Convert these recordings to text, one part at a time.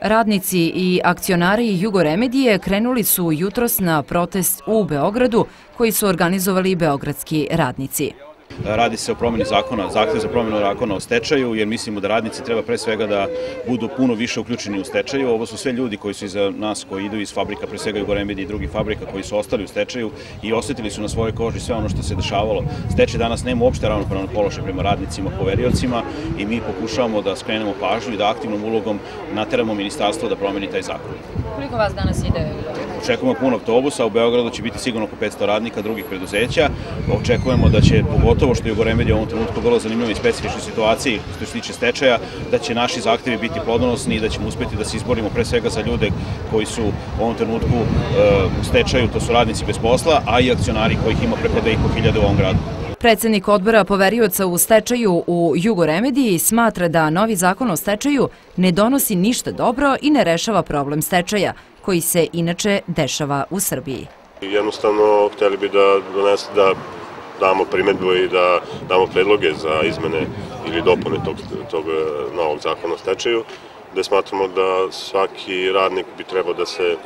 Radnici i akcionari Jugoremedije krenuli su jutros na protest u Beogradu koji su organizovali beogradski radnici. Radi se o promjeni zakona, zahtev za promjenu zakona o stečaju, jer mislimo da radnici treba pre svega da budu puno više uključeni u stečaju. Ovo su sve ljudi koji su iza nas, koji idu iz fabrika, pre svega Jugoremedije i drugih fabrika, koji su ostali u stečaju i osetili su na svojoj koži sve ono što se dešavalo. Stečaj danas nema uopšte ravnopravno položaj prema radnicima, poveriocima i mi pokušavamo da skrenemo pažnju i da aktivnom ulogom nateramo ministarstvo da promeni taj zakon. Koliko vas danas ide Očekujemo pun autobusa, u Beogradu će biti sigurno oko 500 radnika drugih preduzeća. Očekujemo da će, pogotovo što je Jugoremedija u ovom trenutku vrlo zanimljiva i specifičnoj situaciji što se tiče stečaja, da će naši zahtevi biti plodonosni i da ćemo uspeti da se izborimo pre svega za ljude koji su u ovom trenutku e, u stečaju, to su radnici bez posla, a i akcionari kojih ima preko 2500 u ovom gradu. Predsednik odbora poverioca u stečaju u Jugoremediji smatra da novi zakon o stečaju ne donosi ništa dobro i ne rešava problem stečaja, koji se inače dešava u Srbiji. Jednostavno, hteli bi da, donese, da damo primetbu i da damo predloge za izmene ili dopune tog, tog e, novog zakona o stečaju, gde smatramo da svaki radnik bi trebao da se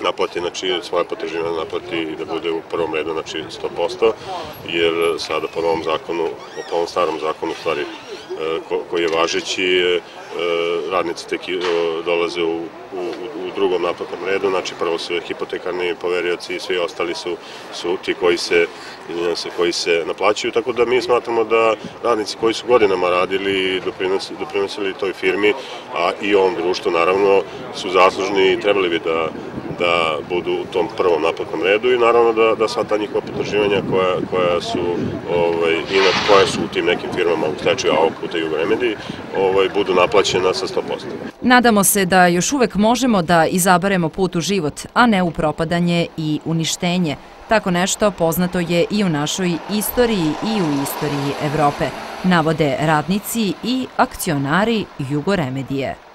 naplati, znači svoje potraživanje naplati i da bude u prvom redu, znači 100%, jer sada po novom zakonu, po ovom starom zakonu, stvari e, koji je važeći, e, radnici tek dolaze u, u, u drugom naplatnom redu, znači prvo su hipotekarni poverioci i svi ostali su, su ti koji se, se, koji se naplaćuju, tako da mi smatramo da radnici koji su godinama radili i doprinosili, doprinosili toj firmi, a i ovom društvu naravno su zaslužni i trebali bi da da budu u tom prvom naplatnom redu i naravno da, da sva ta njihova potraživanja koja, koja su ovaj, i koja su u tim nekim firmama u stečaju, a ovog puta Jugo Remedy, ovaj, budu naplaćena sa 100%. Nadamo se da još uvek možemo da izabaremo put u život, a ne u propadanje i uništenje. Tako nešto poznato je i u našoj istoriji i u istoriji Evrope, navode radnici i akcionari Jugo Remedije.